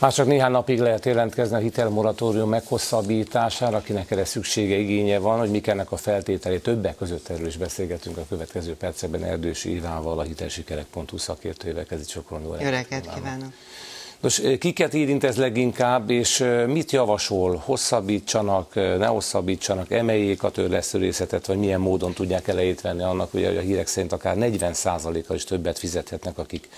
Már csak néhány napig lehet jelentkezni a hitelmoratórium meghosszabbítására, akinek erre szüksége, igénye van, hogy mik ennek a feltételé. Többek között erről is beszélgetünk a következő percekben Erdősi Ivával, a hitelsikerek.hu szakértőjével. Kezdjük sokkal Jó reggelt kívánok! Nos, kiket érint ez leginkább, és mit javasol? Hosszabbítsanak, ne hosszabbítsanak, emeljék a törlesztőrészetet, vagy milyen módon tudják elejét venni annak, hogy a hírek szerint akár 40%-kal is többet fizethetnek, akik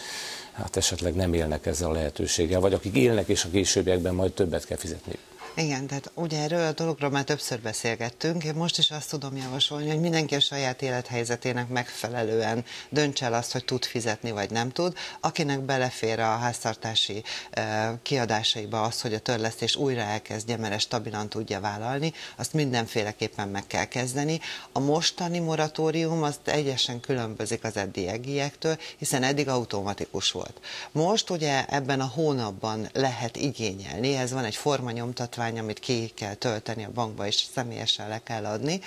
hát esetleg nem élnek ezzel a lehetőséggel, vagy akik élnek, és a későbbiekben majd többet kell fizetni. Igen, tehát ugye erről a dologról már többször beszélgettünk. Én most is azt tudom javasolni, hogy mindenki a saját élethelyzetének megfelelően döntse el azt, hogy tud fizetni vagy nem tud. Akinek belefér a háztartási eh, kiadásaiba az, hogy a törlesztés újra elkezdje, mert stabilan tudja vállalni, azt mindenféleképpen meg kell kezdeni. A mostani moratórium az egyesen különbözik az eddigiektől, hiszen eddig automatikus volt. Most ugye ebben a hónapban lehet igényelni, ez van egy formanyomtatvány, nyomtatvány, amit ki kell tölteni a bankba, és személyesen le kell adni.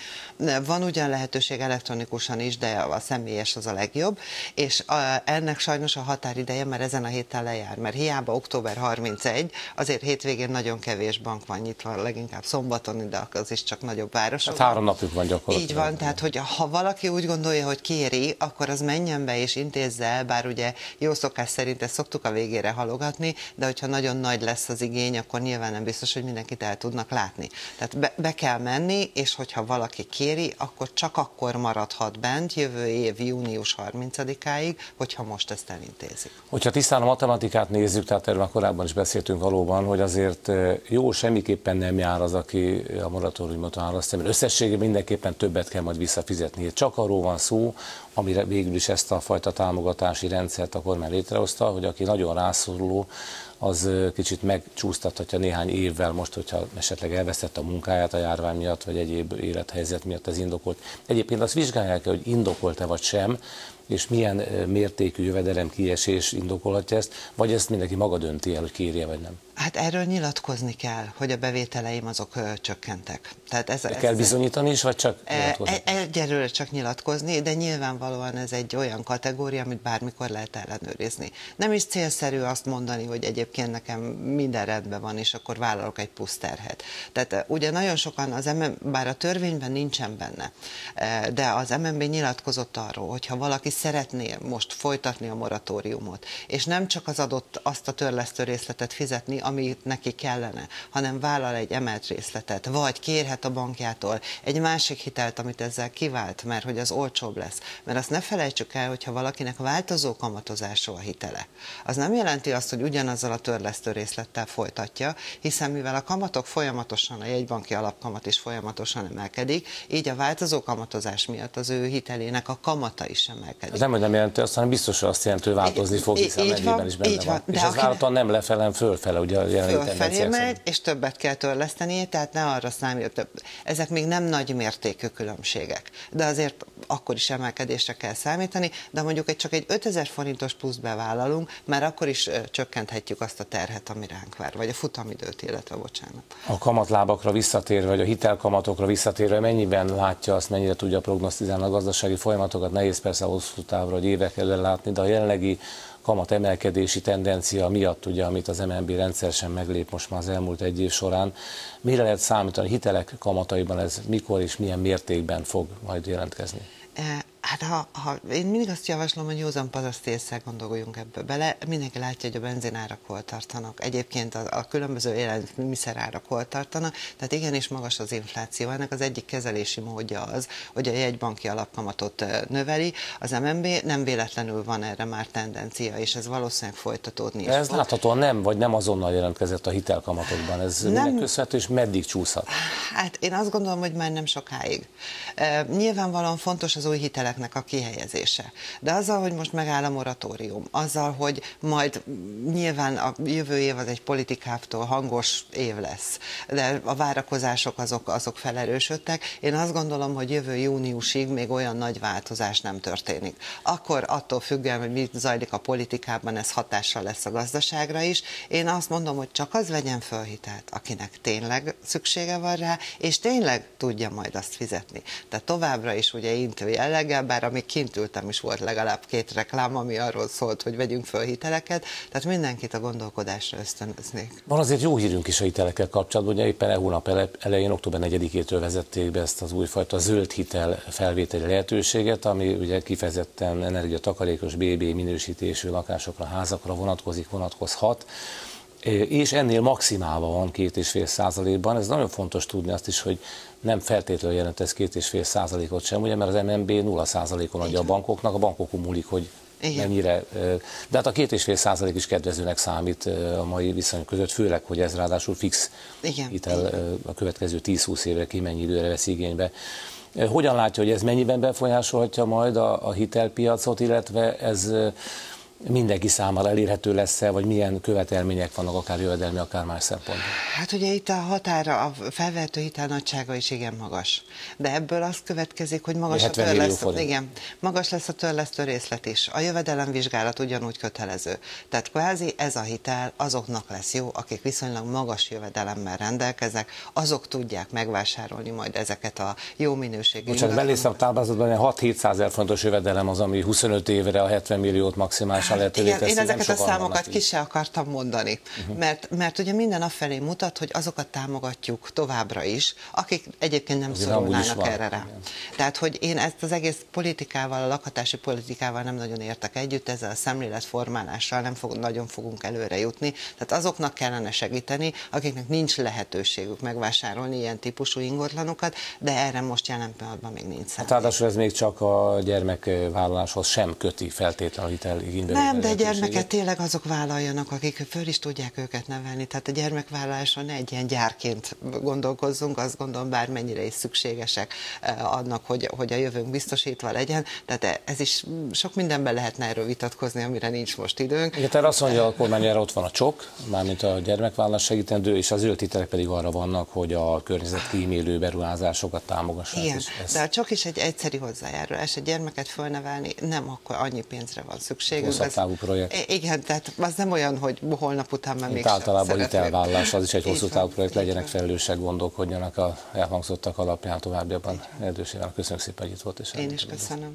Van ugyan lehetőség elektronikusan is, de a személyes az a legjobb, és a, ennek sajnos a határideje, mert ezen a héten lejár, mert hiába október 31, azért hétvégén nagyon kevés bank van nyitva, leginkább szombaton, de az is csak nagyobb városok. Hát három napjuk van gyakorlatilag. Így van, tehát hogy ha valaki úgy gondolja, hogy kéri, akkor az menjen be és intézze el, bár ugye jó szokás szerint ezt szoktuk a végére halogatni, de hogyha nagyon nagy lesz az igény, akkor nyilván nem biztos, hogy mindenki mindenkit el tudnak látni. Tehát be, be kell menni, és hogyha valaki kéri, akkor csak akkor maradhat bent jövő év június 30-áig, hogyha most ezt elintézik. Hogyha tisztán a matematikát nézzük, tehát erről korábban is beszéltünk valóban, hogy azért jó semmiképpen nem jár az, aki a moratóriumot választja, mert összességében mindenképpen többet kell majd visszafizetni. Csak arról van szó, amire végül is ezt a fajta támogatási rendszert a kormány létrehozta, hogy aki nagyon rászoruló, az kicsit megcsúsztathatja néhány évvel most, hogyha esetleg elvesztett a munkáját a járvány miatt, vagy egyéb élethelyzet miatt ez indokolt. Egyébként azt vizsgálják hogy indokolt-e vagy sem, és milyen mértékű jövedelem kiesés indokolhatja ezt, vagy ezt mindenki maga dönti el, hogy kérje vagy nem? Hát erről nyilatkozni kell, hogy a bevételeim azok ö, csökkentek. Tehát ez, ez kell bizonyítani is, vagy csak e, nyilatkozni? E, egyelőre csak nyilatkozni, de nyilvánvalóan ez egy olyan kategória, amit bármikor lehet ellenőrizni. Nem is célszerű azt mondani, hogy egyébként nekem minden rendben van, és akkor vállalok egy plusz terhet. Tehát ugye nagyon sokan, az MM, bár a törvényben nincsen benne, de az MNB nyilatkozott arról, hogy ha valaki szeretné most folytatni a moratóriumot, és nem csak az adott azt a törlesztő részletet fizetni, amit neki kellene, hanem vállal egy emelt részletet, vagy kérhet a bankjától egy másik hitelt, amit ezzel kivált, mert hogy az olcsóbb lesz. Mert azt ne felejtsük el, hogyha valakinek változó kamatozású a hitele. Az nem jelenti azt, hogy ugyanazzal a törlesztő részlettel folytatja, hiszen mivel a kamatok folyamatosan, a jegybanki alapkamat is folyamatosan emelkedik, így a változó kamatozás miatt az ő hitelének a kamata is emelkedik. Ez nem, hogy nem jelenti azt, hanem biztos, hogy azt jelenti, hogy változni fog, hiszen így van, is benne van. van. És ez várhatóan nem lefelem fölfele, ugye a jelenlegi megy, és többet kell törleszteni, tehát ne arra számít. Ezek még nem nagy mértékű különbségek, de azért akkor is emelkedésre kell számítani, de mondjuk egy csak egy 5000 forintos plusz bevállalunk, mert akkor is csökkenthetjük azt a terhet, ami ránk vár, vagy a futamidőt, illetve bocsánat. A kamatlábakra visszatérve, vagy a hitelkamatokra visszatérve, mennyiben látja azt, mennyire tudja prognosztizálni a gazdasági folyamatokat, nehéz persze hosszú távra, hogy évek előre látni, de a jelenlegi kamat emelkedési tendencia miatt, ugye, amit az MNB rendszeresen meglép most már az elmúlt egy év során, mire lehet számítani hitelek kamataiban ez mikor és milyen mértékben fog majd jelentkezni? Hát ha, ha, én mindig azt javaslom, hogy józan paraszt észre gondoljunk ebbe bele. Mindenki látja, hogy a benzinárak hol tartanak. Egyébként a, a különböző élelmiszerárak hol tartanak. Tehát igenis magas az infláció. Ennek az egyik kezelési módja az, hogy a jegybanki alapkamatot növeli. Az MNB nem véletlenül van erre már tendencia, és ez valószínűleg folytatódni is Ez fog. láthatóan nem, vagy nem azonnal jelentkezett a hitelkamatokban. Ez nem, köszönhető, és meddig csúszhat? Hát én azt gondolom, hogy már nem sokáig. E, nyilvánvalóan fontos az új hitelek hiteleknek a kihelyezése. De azzal, hogy most megáll a moratórium, azzal, hogy majd nyilván a jövő év az egy politikától hangos év lesz, de a várakozások azok, azok felerősödtek. Én azt gondolom, hogy jövő júniusig még olyan nagy változás nem történik. Akkor attól függően, hogy mi zajlik a politikában, ez hatással lesz a gazdaságra is. Én azt mondom, hogy csak az vegyen föl hitelt, akinek tényleg szüksége van rá, és tényleg tudja majd azt fizetni. Tehát továbbra is ugye intő jelleggel ugyebár amíg kint ültem is volt legalább két reklám, ami arról szólt, hogy vegyünk föl hiteleket, tehát mindenkit a gondolkodásra ösztönöznék. Van azért jó hírünk is a hitelekkel kapcsolatban, ugye éppen e hónap elején, október 4-től vezették be ezt az újfajta zöld hitel felvételi lehetőséget, ami ugye kifejezetten energiatakarékos BB minősítésű lakásokra, házakra vonatkozik, vonatkozhat és ennél maximálva van két és fél százalékban. Ez nagyon fontos tudni azt is, hogy nem feltétlenül jelent ez két és fél százalékot sem, ugye, mert az MNB nulla százalékon adja a bankoknak, a bankokon múlik, hogy igen. mennyire, de hát a két és fél százalék is kedvezőnek számít a mai viszonyok között, főleg, hogy ez ráadásul fix Igen. hitel a következő 10-20 évre ki mennyi időre vesz igénybe. Hogyan látja, hogy ez mennyiben befolyásolhatja majd a, a hitelpiacot, illetve ez mindenki számára elérhető lesz-e, vagy milyen követelmények vannak, akár jövedelmi, akár más szempontból? Hát ugye itt a határa, a felvehető hitel nagysága is igen magas. De ebből az következik, hogy magas, a törlesztő, igen, magas lesz a törlesztő részlet is. A jövedelemvizsgálat ugyanúgy kötelező. Tehát kvázi ez a hitel azoknak lesz jó, akik viszonylag magas jövedelemmel rendelkeznek, azok tudják megvásárolni majd ezeket a jó minőségű. Bocsánat, belészem a táblázatban, 6-700 ezer fontos jövedelem az, ami 25 évre a 70 milliót maximálisan gyorsan lehetővé Igen, teszi. Én ezeket a számokat ki se akartam mondani, uh-huh. mert, mert ugye minden afelé mutat, hogy azokat támogatjuk továbbra is, akik egyébként nem Azért szorulnának erre rá. Igen. Tehát, hogy én ezt az egész politikával, a lakhatási politikával nem nagyon értek együtt, ezzel a szemléletformálással nem fog, nagyon fogunk előre jutni. Tehát azoknak kellene segíteni, akiknek nincs lehetőségük megvásárolni ilyen típusú ingatlanokat, de erre most jelen pillanatban még nincs Hát ráadásul ez még csak a gyermekvállaláshoz sem köti feltétlenül hitel igénybe nem, de gyermeket tényleg azok vállaljanak, akik föl is tudják őket nevelni. Tehát a gyermekvállalásra ne egy ilyen gyárként gondolkozzunk, azt gondolom bármennyire is szükségesek eh, annak, hogy, hogy a jövőnk biztosítva legyen. Tehát ez is sok mindenben lehetne erről vitatkozni, amire nincs most időnk. Igen, tehát azt mondja a kormány, erre ott van a csok, mármint a gyermekvállalás segítendő, és az zöld hitelek pedig arra vannak, hogy a környezet kímélő beruházásokat támogassák. Igen, de a csok is egy egyszerű hozzájárulás. Egy gyermeket fölnevelni nem akkor annyi pénzre van szükség hosszabb távú projekt. Igen, tehát az nem olyan, hogy holnap után már még Általában hitelvállás, az is egy hosszú távú projekt, legyenek felelősek, gondolkodjanak a elhangzottak alapján továbbiakban. Erdős Köszönöm szépen, hogy itt volt. És Én is köszönöm.